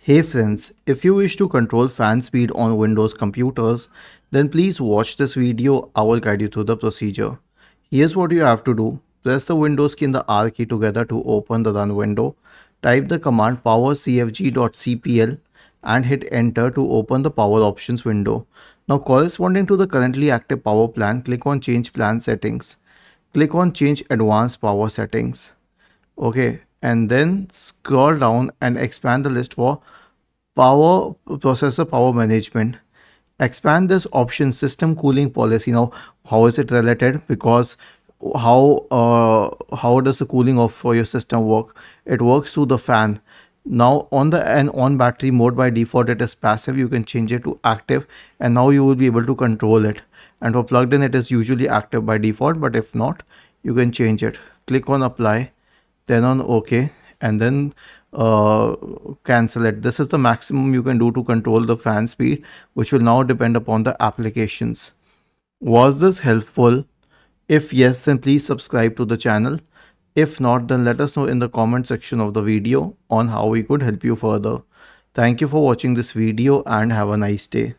Hey friends, if you wish to control fan speed on Windows computers, then please watch this video, I will guide you through the procedure. Here's what you have to do. Press the Windows key and the R key together to open the run window. Type the command powercfg.cpl and hit enter to open the power options window. Now corresponding to the currently active power plan, click on change plan settings. Click on change advanced power settings. Okay, and then scroll down and expand the list for power processor power management. Expand this option system cooling policy. Now how is it related? Because how uh, how does the cooling of for your system work? It works through the fan. Now on the and on battery mode by default it is passive. You can change it to active and now you will be able to control it. And for plugged in it is usually active by default but if not you can change it. Click on apply then on ok and then uh, cancel it. This is the maximum you can do to control the fan speed which will now depend upon the applications. Was this helpful? If yes then please subscribe to the channel. If not then let us know in the comment section of the video on how we could help you further. Thank you for watching this video and have a nice day